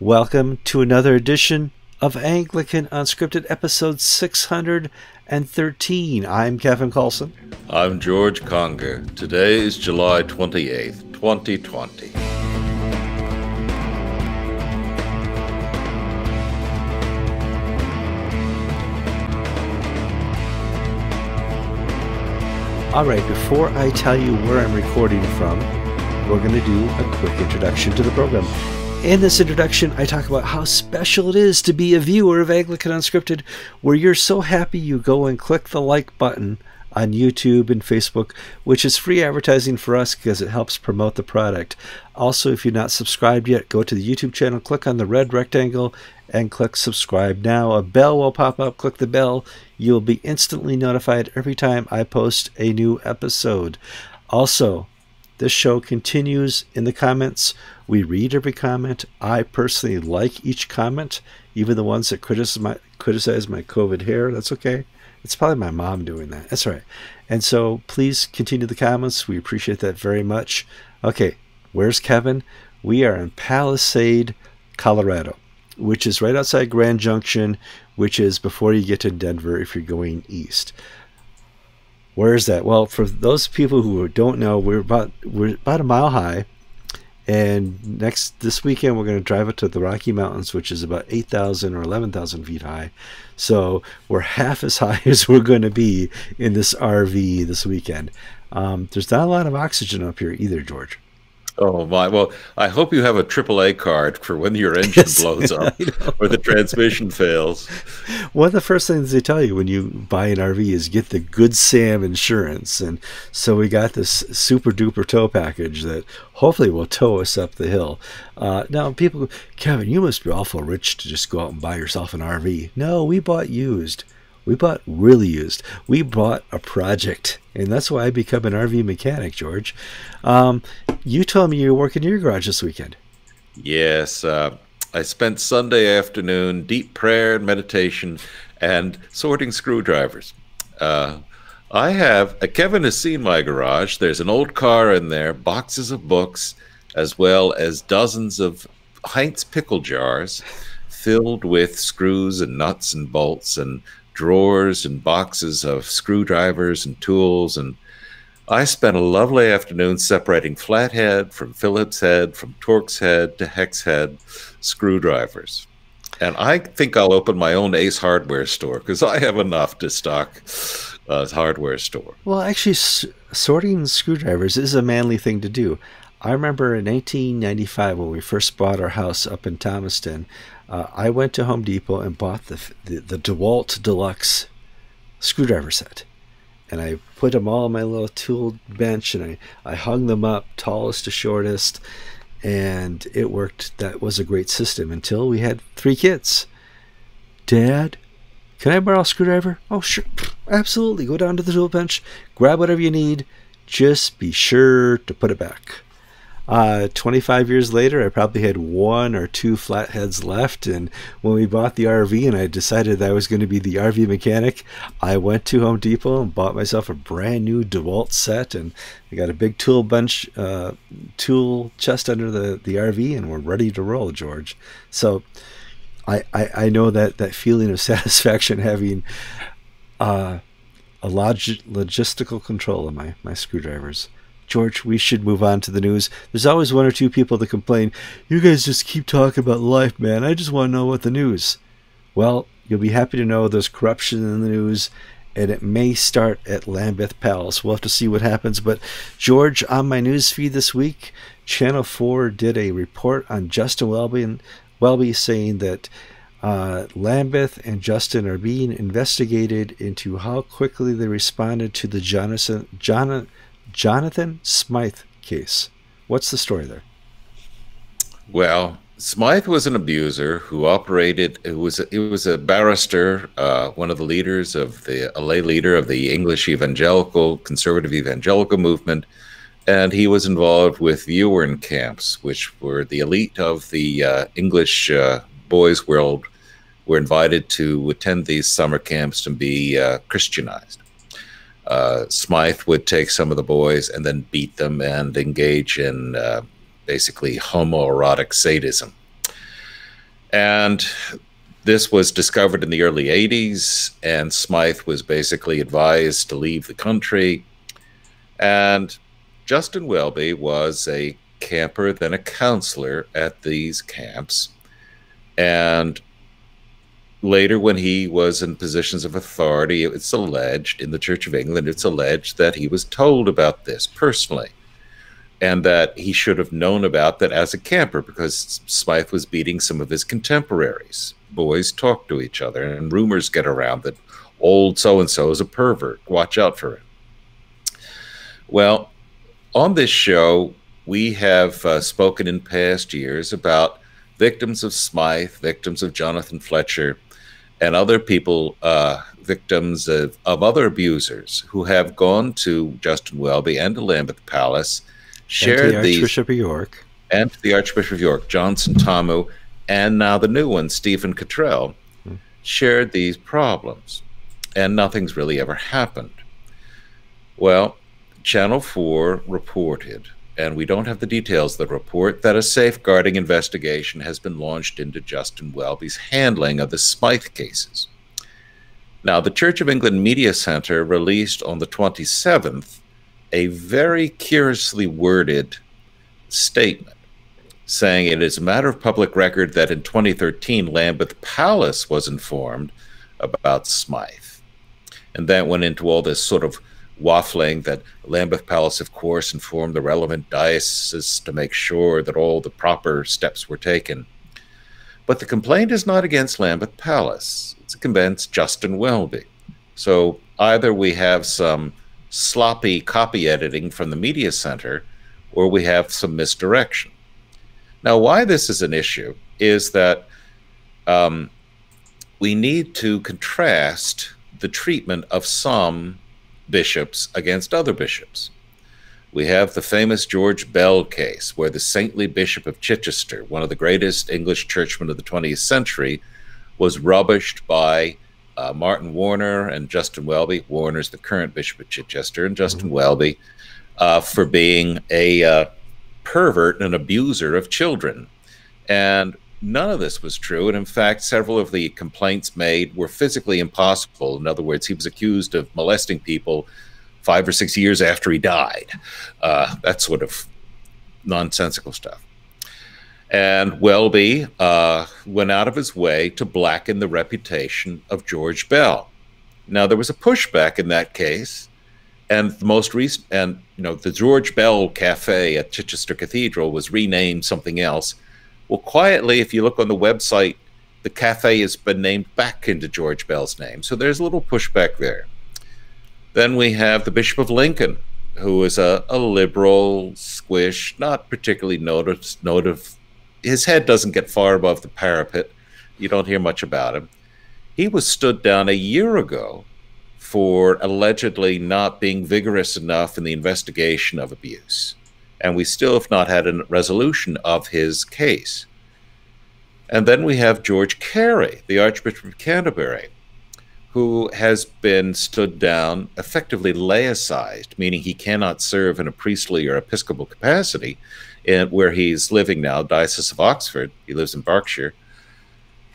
Welcome to another edition of Anglican Unscripted, episode 613. I'm Kevin Kallsen. I'm George Conger. Today is July 28th, 2020. All right, before I tell you where I'm recording from, we're going to do a quick introduction to the program. In this introduction, I talk about how special it is to be a viewer of Anglican Unscripted, where you're so happy you go and click the like button on YouTube and Facebook, which is free advertising for us because it helps promote the product. Also, if you're not subscribed yet, go to the YouTube channel, click on the red rectangle, and click subscribe now. A bell will pop up. Click the bell. You'll be instantly notified every time I post a new episode. Also, this show continues in the comments. We read every comment. I personally like each comment, even the ones that criticize my, criticize my COVID hair. That's okay. It's probably my mom doing that. That's right. And so please continue the comments. We appreciate that very much. Okay, where's Kevin? We are in Palisade, Colorado which is right outside Grand Junction, which is before you get to Denver if you're going east. Where is that? Well, for those people who don't know, we're about we're about a mile high, and next this weekend we're going to drive it to the Rocky Mountains, which is about eight thousand or eleven thousand feet high. So we're half as high as we're going to be in this RV this weekend. Um, there's not a lot of oxygen up here either, George. Oh my! Well, I hope you have a AAA card for when your engine yes, blows up or the transmission fails. One of the first things they tell you when you buy an RV is get the Good Sam insurance, and so we got this super duper tow package that hopefully will tow us up the hill. Uh, now, people, Kevin, you must be awful rich to just go out and buy yourself an RV. No, we bought used. We bought really used. We bought a project, and that's why I become an RV mechanic, George. Um, you told me you were working in your garage this weekend. Yes, uh, I spent Sunday afternoon deep prayer and meditation and sorting screwdrivers. Uh, I have, uh, Kevin has seen my garage. There's an old car in there, boxes of books, as well as dozens of Heinz pickle jars filled with screws and nuts and bolts and drawers and boxes of screwdrivers and tools. And I spent a lovely afternoon separating flathead from Phillips head, from Torx head to hex head screwdrivers. And I think I'll open my own Ace hardware store because I have enough to stock a hardware store. Well, actually, sorting screwdrivers is a manly thing to do. I remember in 1995 when we first bought our house up in Thomaston, uh, I went to Home Depot and bought the, the, the DeWalt Deluxe screwdriver set. And I put them all on my little tool bench and I, I hung them up tallest to shortest. And it worked. That was a great system until we had three kids. Dad, can I borrow a screwdriver? Oh, sure. Absolutely. Go down to the tool bench, grab whatever you need. Just be sure to put it back. Uh, 25 years later, I probably had one or two flatheads left. And when we bought the RV and I decided that I was going to be the RV mechanic, I went to Home Depot and bought myself a brand new DeWalt set. And I got a big tool bench, uh, tool chest under the, the RV, and we're ready to roll, George. So I, I, I know that, that feeling of satisfaction having uh, a log- logistical control of my, my screwdrivers. George, we should move on to the news. There's always one or two people that complain, You guys just keep talking about life, man. I just want to know what the news. Well, you'll be happy to know there's corruption in the news, and it may start at Lambeth Palace. We'll have to see what happens. But, George, on my news feed this week, Channel 4 did a report on Justin Welby, and Welby saying that uh, Lambeth and Justin are being investigated into how quickly they responded to the Jonathan, Jonathan Jonathan Smyth case. What's the story there? Well, Smyth was an abuser who operated. It was it was a barrister, uh, one of the leaders of the a lay leader of the English evangelical conservative evangelical movement, and he was involved with Iwerne camps, which were the elite of the uh, English uh, boys' world, were invited to attend these summer camps to be uh, Christianized uh, Smyth would take some of the boys and then beat them and engage in uh, basically homoerotic sadism. And this was discovered in the early 80s, and Smyth was basically advised to leave the country. And Justin Welby was a camper, then a counselor at these camps. And later, when he was in positions of authority, it's alleged in the Church of England, it's alleged that he was told about this personally and that he should have known about that as a camper because Smyth was beating some of his contemporaries. Boys talk to each other, and rumors get around that old so and so is a pervert. Watch out for him. Well, on this show, we have uh, spoken in past years about victims of Smyth, victims of Jonathan Fletcher, and other people, uh, victims of, of other abusers who have gone to Justin Welby and to Lambeth Palace, shared and the Archbishop of York, and the Archbishop of York, John Sentamu, and now the new one, Stephen Cottrell, hmm. shared these problems, and nothing's really ever happened. Well, Channel 4 reported and we don't have the details the report, that a safeguarding investigation has been launched into Justin Welby's handling of the Smyth cases. Now, the Church of England Media Center released on the 27th a very curiously worded statement saying it is a matter of public record that in 2013 Lambeth Palace was informed about Smyth. And that went into all this sort of waffling that Lambeth Palace, of course, informed the relevant diocese to make sure that all the proper steps were taken. But the complaint is not against Lambeth Palace, it's against Justin Welby. So either we have some sloppy copy editing from the media center or we have some misdirection. Now, why this is an issue is that um, we need to contrast the treatment of some bishops against other bishops. We have the famous George Bell case, where the saintly Bishop of Chichester, one of the greatest English churchmen of the 20th century, was rubbished by uh, Martin Warner and Justin Welby. Warner's the current Bishop of Chichester, and Justin mm-hmm. Welby uh, for being a uh, pervert and an abuser of children. And None of this was true. And in fact, several of the complaints made were physically impossible. In other words, he was accused of molesting people five or six years after he died. Uh, that sort of nonsensical stuff. And Welby uh, went out of his way to blacken the reputation of George Bell. Now, there was a pushback in that case. And the most recent, and you know, the George Bell Cafe at Chichester Cathedral was renamed something else well, quietly, if you look on the website, the cafe has been named back into George Bell's name. So there's a little pushback there. Then we have the Bishop of Lincoln, who is a, a liberal, squish, not particularly notice, notive. His head doesn't get far above the parapet. You don't hear much about him. He was stood down a year ago for allegedly not being vigorous enough in the investigation of abuse and we still have not had a resolution of his case. And then we have George Carey, the Archbishop of Canterbury, who has been stood down, effectively laicized, meaning he cannot serve in a priestly or episcopal capacity, in, where he's living now, Diocese of Oxford. He lives in Berkshire.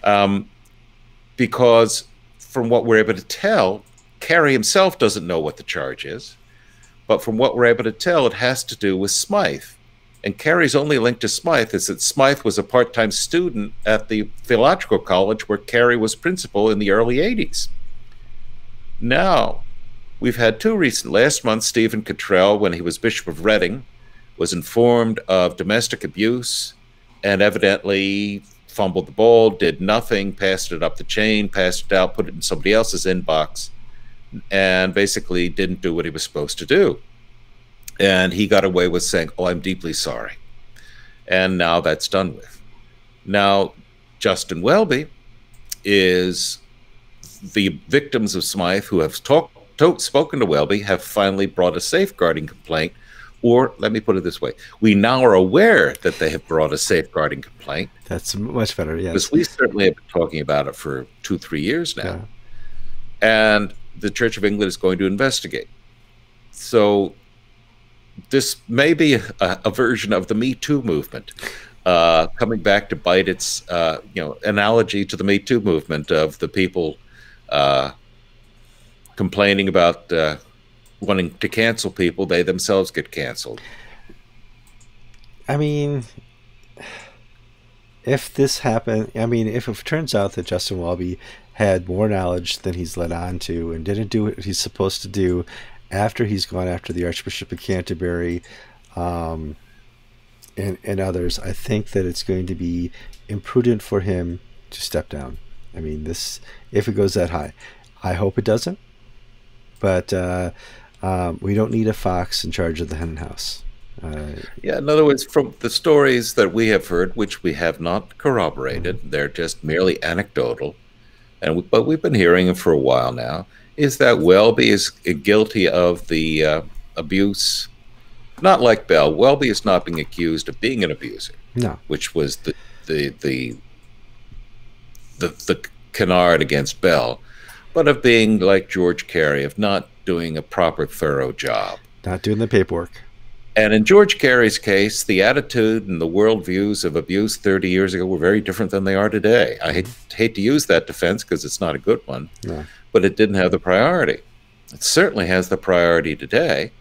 Um, because from what we're able to tell, Carey himself doesn't know what the charge is. But from what we're able to tell, it has to do with Smyth. And Carey's only link to Smyth is that Smyth was a part time student at the Theological College where Carey was principal in the early 80s. Now, we've had two recent. Last month, Stephen Cottrell, when he was Bishop of Reading, was informed of domestic abuse and evidently fumbled the ball, did nothing, passed it up the chain, passed it out, put it in somebody else's inbox and basically didn't do what he was supposed to do. And he got away with saying, Oh, I'm deeply sorry. And now that's done with. Now, Justin Welby is the victims of Smyth who have talked, spoken to Welby have finally brought a safeguarding complaint. Or let me put it this way: we now are aware that they have brought a safeguarding complaint. That's much better, yes. Because we certainly have been talking about it for two, three years now. Yeah. And the Church of England is going to investigate. So this may be a, a version of the Me Too movement, uh, coming back to bite its uh, you know analogy to the Me Too movement of the people uh, complaining about uh, wanting to cancel people, they themselves get canceled. I mean, if this happened, I mean, if it turns out that Justin Welby had more knowledge than he's let on to and didn't do what he's supposed to do after he's gone after the Archbishop of Canterbury um, and, and others, I think that it's going to be imprudent for him to step down. I mean, this if it goes that high, I hope it doesn't. But uh, um, we don't need a fox in charge of the hen house. Uh, yeah, in other words, from the stories that we have heard, which we have not corroborated, they're just merely anecdotal, and but we've been hearing for a while now. Is that Welby is guilty of the uh, abuse? Not like Bell. Welby is not being accused of being an abuser. No, which was the the the the, the canard against Bell, but of being like George Carey, of not doing a proper, thorough job, not doing the paperwork. And in George Carey's case, the attitude and the worldviews of abuse 30 years ago were very different than they are today. I hate, hate to use that defense because it's not a good one, but it didn't have the priority. It certainly has the priority today.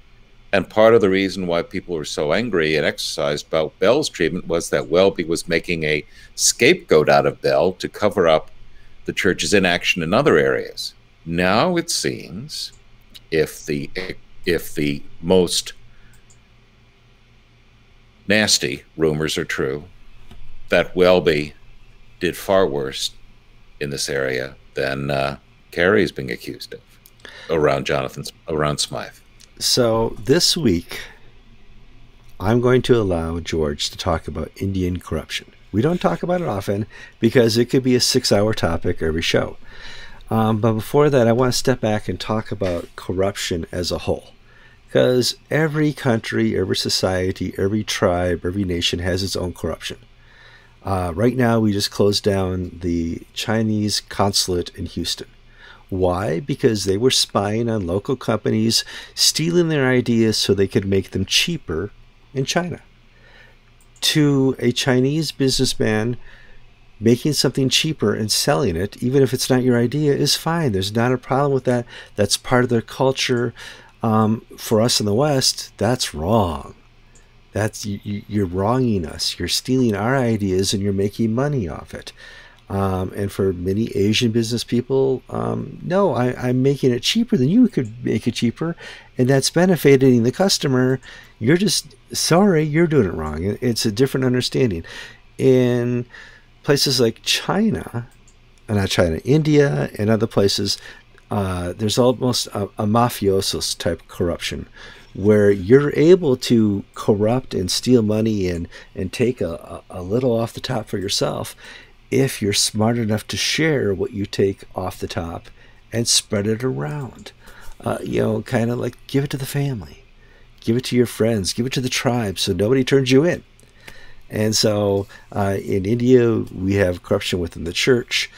And part of the reason why people were so angry and exercised about Bell's treatment was that Welby was making a scapegoat out of Bell to cover up the church's inaction in other areas. Now it seems, if the if the most nasty rumors are true, that Welby did far worse in this area than uh, Carey is being accused of around Jonathan around Smyth. So this week, I'm going to allow George to talk about Indian corruption. We don't talk about it often because it could be a six-hour topic every show. Um, but before that, I want to step back and talk about corruption as a whole because every country, every society, every tribe, every nation has its own corruption. Uh, right now, we just closed down the Chinese consulate in Houston. Why? Because they were spying on local companies, stealing their ideas so they could make them cheaper in China. To a Chinese businessman, making something cheaper and selling it, even if it's not your idea, is fine. There's not a problem with that. That's part of their culture um, for us in the West, that's wrong. That's you, you're wronging us. You're stealing our ideas and you're making money off it. Um, and for many Asian business people, um, no, I, am making it cheaper than you could make it cheaper, and that's benefiting the customer. You're just sorry, you're doing it wrong. It's a different understanding. In places like China, uh, not China, India, and other places, uh, there's almost a, a mafiosos type corruption where you're able to corrupt and steal money and, and take a, a little off the top for yourself if you're smart enough to share what you take off the top and spread it around. Uh, you know, kind of like give it to the family, give it to your friends, give it to the tribe so nobody turns you in. And so uh, in India, we have corruption within the church.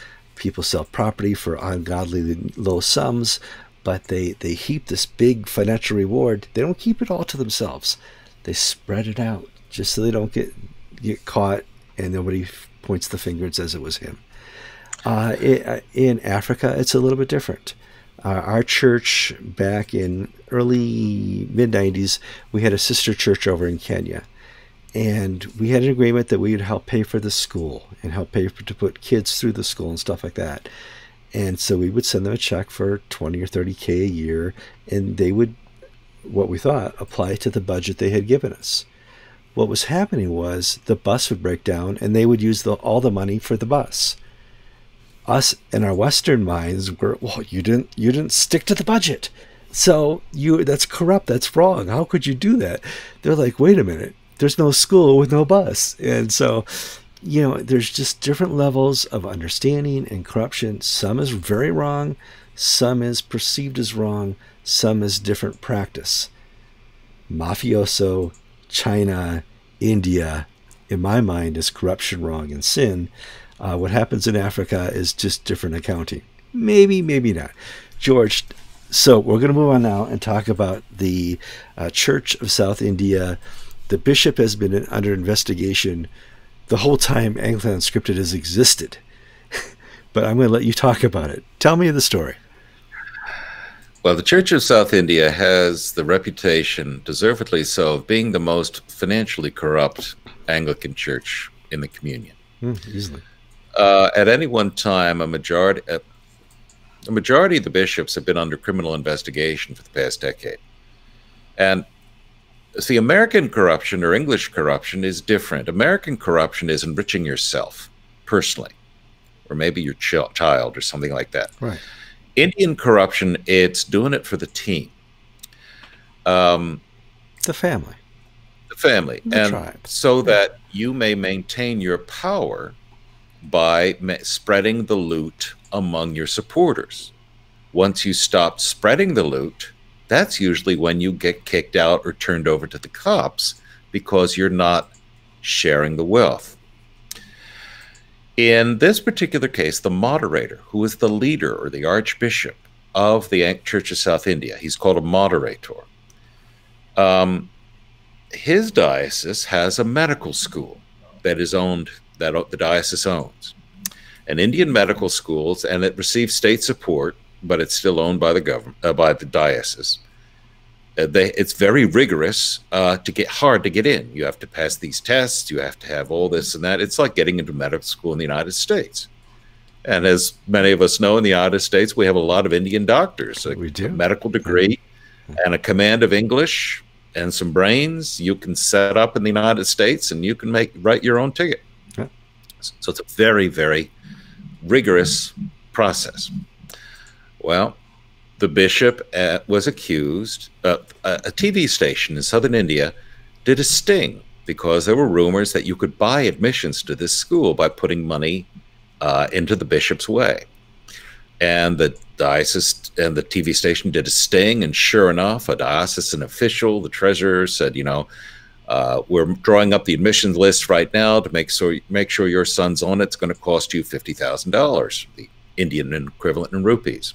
People sell property for ungodly low sums, but they, they heap this big financial reward. They don't keep it all to themselves. They spread it out just so they don't get get caught and nobody points the finger and says it was him. Uh, uh in Africa, it's a little bit different. Uh, our church back in early mid 90s, we had a sister church over in Kenya and we had an agreement that we would help pay for the school and help pay for, to put kids through the school and stuff like that. And so we would send them a check for 20 or 30K a year, and they would, what we thought, apply to the budget they had given us. What was happening was the bus would break down, and they would use the, all the money for the bus. Us in our Western minds were, well, you didn't, you didn't stick to the budget. So you, that's corrupt. That's wrong. How could you do that? They're like, wait a minute there's no school with no bus. And so, you know, there's just different levels of understanding and corruption. Some is very wrong, some is perceived as wrong, some is different practice. Mafioso, China, India, in my mind, is corruption wrong and sin. Uh, what happens in Africa is just different accounting. Maybe, maybe not. George, so we're going to move on now and talk about the uh, Church of South India the bishop has been under investigation the whole time Anglican Unscripted has existed. but I'm going to let you talk about it. Tell me the story. Well, the Church of South India has the reputation, deservedly so, of being the most financially corrupt Anglican church in the communion. Mm, easily. Uh, at any one time, a majority, a, a majority of the bishops have been under criminal investigation for the past decade. And see, American corruption or English corruption is different. American corruption is enriching yourself personally, or maybe your ch child or something like that. Right. Indian corruption, it's doing it for the team. Um, the family. The family. The and tribe. so that you may maintain your power by spreading the loot among your supporters. Once you stop spreading the loot, that's usually when you get kicked out or turned over to the cops because you're not sharing the wealth. In this particular case, the moderator, who is the leader or the archbishop of the Church of South India, he's called a moderator. Um, his diocese has a medical school that is owned, that the diocese owns. An Indian medical schools, and it receives state support, but it's still owned by the government, uh, by the diocese. Uh, they, it's very rigorous uh, to get hard to get in. You have to pass these tests. You have to have all this and that. It's like getting into medical school in the United States. And as many of us know, in the United States, we have a lot of Indian doctors. A, we do. A medical degree mm-hmm. and a command of English and some brains. You can set up in the United States and you can make write your own ticket. Yeah. So it's a very, very rigorous process. Well, the bishop uh, was accused, uh, a TV station in southern India did a sting because there were rumors that you could buy admissions to this school by putting money uh, into the bishop's way. And the diocese and the TV station did a sting, and sure enough, a diocesan official, the treasurer, said, "You know, uh, we're drawing up the admissions list right now to make sure make sure your son's on it. It's going to cost you fifty thousand dollars, the Indian equivalent in rupees."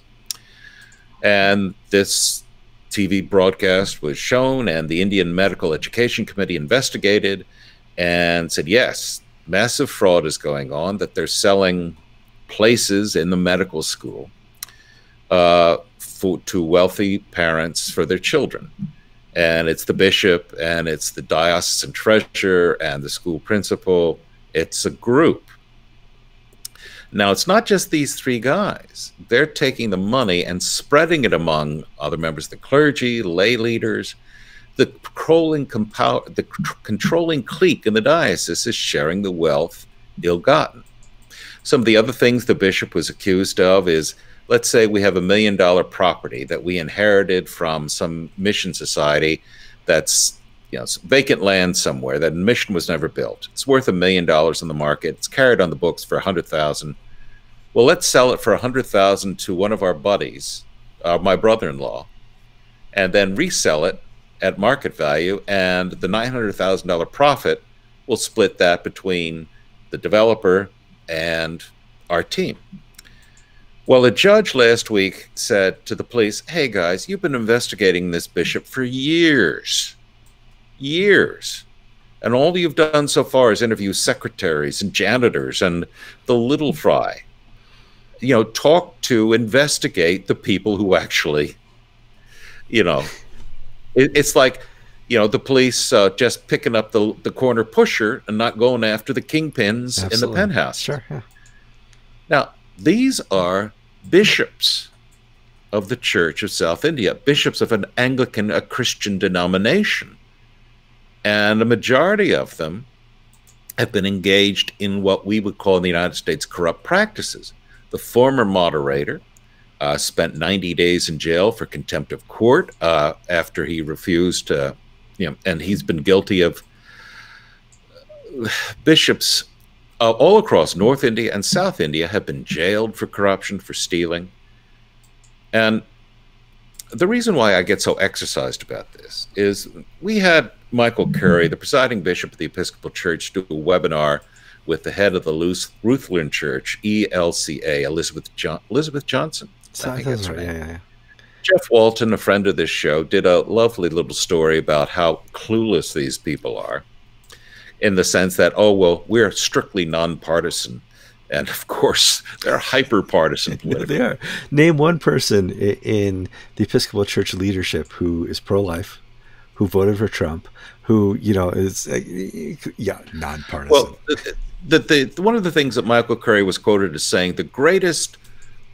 And this TV broadcast was shown, and the Indian Medical Education Committee investigated and said, yes, massive fraud is going on, that they're selling places in the medical school uh, for, to wealthy parents for their children. And it's the bishop, and it's the diocesan treasurer, and the school principal. It's a group now, it's not just these three guys. They're taking the money and spreading it among other members of the clergy, lay leaders. The controlling, the controlling clique in the diocese is sharing the wealth ill gotten. Some of the other things the bishop was accused of is let's say we have a million dollar property that we inherited from some mission society that's you know vacant land somewhere that mission was never built. It's worth a million dollars in the market. It's carried on the books for a hundred thousand. Well let's sell it for a hundred thousand to one of our buddies uh, my brother-in-law and then resell it at market value and the $900000 profit will split that between the developer and our team. Well, a judge last week said to the police, Hey guys, you've been investigating this bishop for years years. And all you've done so far is interview secretaries and janitors and the little fry. You know, talk to, investigate the people who actually, you know, it, it's like, you know, the police uh, just picking up the, the corner pusher and not going after the kingpins Absolutely. in the penthouse. Sure. Yeah. Now, these are bishops of the Church of South India, bishops of an Anglican, a Christian denomination. And a majority of them have been engaged in what we would call in the United States corrupt practices. The former moderator uh, spent 90 days in jail for contempt of court uh, after he refused to, you know, and he's been guilty of uh, bishops uh, all across North India and South India have been jailed for corruption, for stealing. And the reason why I get so exercised about this is we had Michael Curry, the presiding bishop of the Episcopal Church, do a webinar with the head of the Lutheran Church, ELCA, Elizabeth John- Elizabeth Johnson. I think that's right. Yeah, yeah, yeah. Jeff Walton, a friend of this show, did a lovely little story about how clueless these people are. in the sense that, oh, well, we're strictly nonpartisan. And of course, they're hyper partisan. they are. Name one person in the Episcopal Church leadership who is pro life, who voted for Trump, who, you know, is, uh, yeah, nonpartisan. Well, the, the, the, one of the things that Michael Curry was quoted as saying the greatest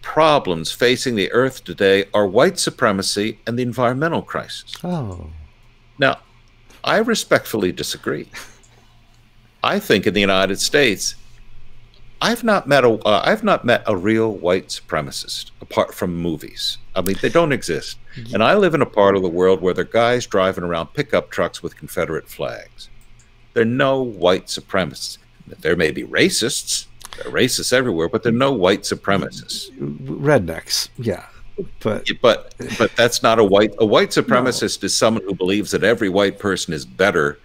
problems facing the earth today are white supremacy and the environmental crisis. Oh. Now, I respectfully disagree. I think in the United States, I've not met a have uh, not met a real white supremacist apart from movies. I mean, they don't exist. And I live in a part of the world where there are guys driving around pickup trucks with Confederate flags. There are no white supremacists. There may be racists. There are racists everywhere, but there are no white supremacists. Rednecks, yeah. But but but that's not a white a white supremacist no. is someone who believes that every white person is better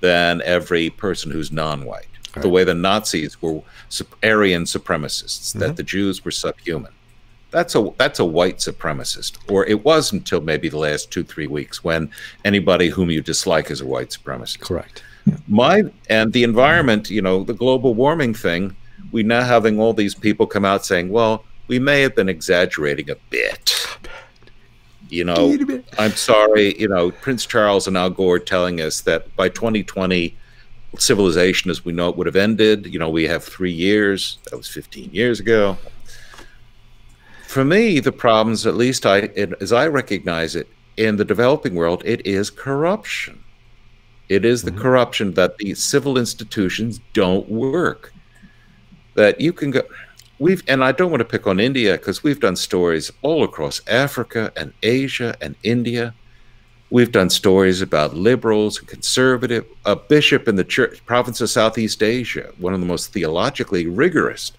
than every person who's non-white. Right. The way the Nazis were Aryan supremacists, mm-hmm. that the Jews were subhuman. That's a that's a white supremacist, or it was until maybe the last two three weeks when anybody whom you dislike is a white supremacist. Correct. Yeah. My and the environment, you know, the global warming thing. We now having all these people come out saying, "Well, we may have been exaggerating a bit." You know, I'm sorry. You know, Prince Charles and Al Gore telling us that by 2020, civilization as we know it would have ended. You know, we have three years. That was 15 years ago. For me, the problems, at least I, it, as I recognize it, in the developing world, it is corruption. It is the mm-hmm. corruption that the civil institutions don't work. That you can go we've and I don't want to pick on India because we've done stories all across Africa and Asia and India. We've done stories about liberals and conservative. A bishop in the church province of Southeast Asia, one of the most theologically rigorous,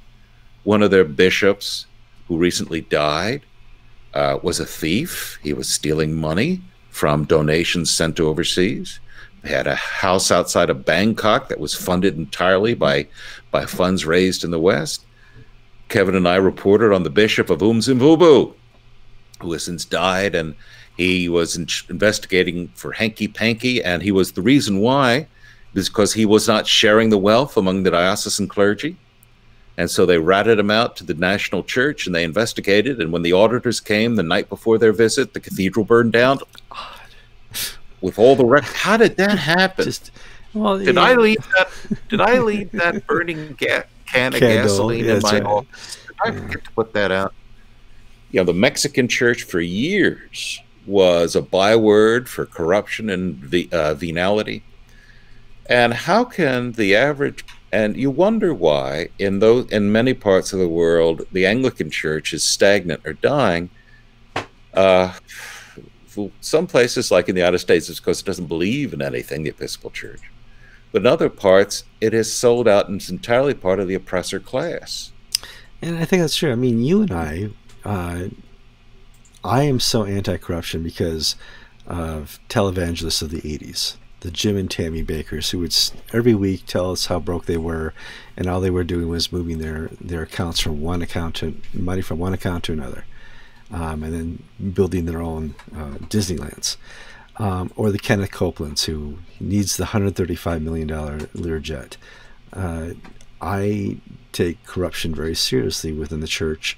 one of their bishops who recently died, uh, was a thief. He was stealing money from donations sent to overseas. They had a house outside of Bangkok that was funded entirely by by funds raised in the West. Kevin and I reported on the Bishop of Umzimvubu, who has since died, and he was in investigating for hanky panky, and he was the reason why, because he was not sharing the wealth among the diocesan clergy. And so they ratted him out to the national church and they investigated. And when the auditors came the night before their visit, the cathedral burned down. With all the records, how did that happen? Just, well, did yeah. I leave that? Did I leave that burning gas? can of Candle, gasoline in my right. office. I forget to put that out. You know, the Mexican church for years was a byword for corruption and the uh, venality. And how can the average and you wonder why in those in many parts of the world the Anglican Church is stagnant or dying. Uh, some places, like in the United States, it's because it doesn't believe in anything. The Episcopal Church. But in other parts, it is sold out and it's entirely part of the oppressor class. And I think that's true. I mean, you and I, uh, I am so anti corruption because of televangelists of the 80s, the Jim and Tammy Bakers, who would every week tell us how broke they were, and all they were doing was moving their, their accounts from one account to money from one account to another, um, and then building their own uh, Disneylands um, or the Kenneth Copelands, who needs the $135 million Learjet. Uh, I take corruption very seriously within the church,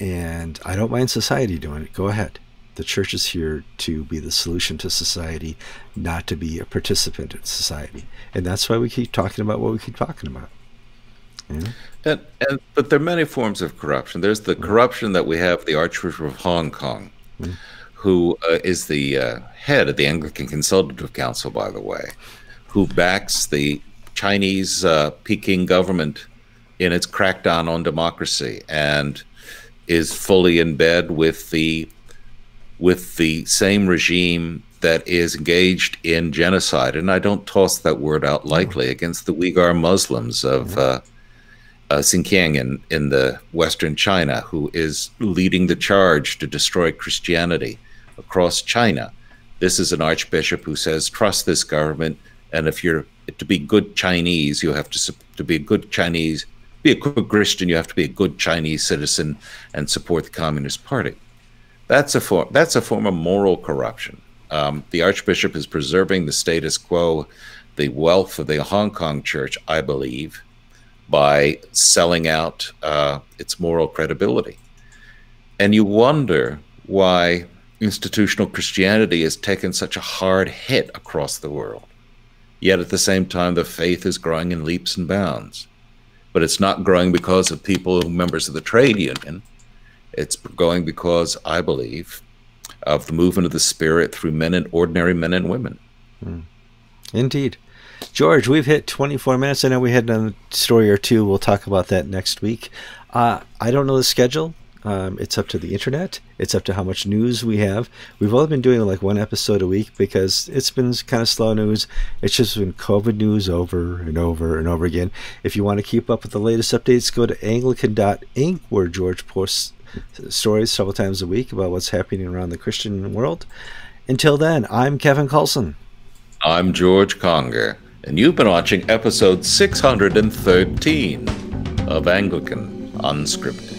and I don't mind society doing it. Go ahead. The church is here to be the solution to society, not to be a participant in society. And that's why we keep talking about what we keep talking about. Yeah. And, and but there are many forms of corruption. There's the corruption that we have the Archbishop of Hong Kong. Mm who uh, is the uh, head of the Anglican Consultative Council, by the way, who backs the Chinese uh, Peking government in its crackdown on democracy and is fully in bed with the with the same regime that is engaged in genocide. And I don't toss that word out lightly against the Uyghur Muslims of uh, uh, Xinjiang in, in the Western China, who is leading the charge to destroy Christianity across China. This is an archbishop who says, trust this government. And if you're to be good Chinese, you have to, to be a good Chinese, be a good Christian, you have to be a good Chinese citizen and support the Communist Party. That's a form, that's a form of moral corruption. Um, the archbishop is preserving the status quo the wealth of the Hong Kong church, I believe, by selling out uh, its moral credibility. And you wonder why institutional Christianity has taken such a hard hit across the world. Yet at the same time, the faith is growing in leaps and bounds. But it's not growing because of people, members of the trade union. It's going because, I believe, of the movement of the Spirit through men and ordinary men and women. Hmm. Indeed. George, we've hit 24 minutes. I know we had a story or two. We'll talk about that next week. Uh, I don't know the schedule. Um, it's up to the internet. It's up to how much news we have. We've only been doing like one episode a week because it's been kind of slow news. It's just been COVID news over and over and over again. If you want to keep up with the latest updates, go to anglican.ink where George posts stories several times a week about what's happening around the Christian world. Until then, I'm Kevin Kallsen. I'm George Conger, and you've been watching episode 613 of Anglican Unscripted.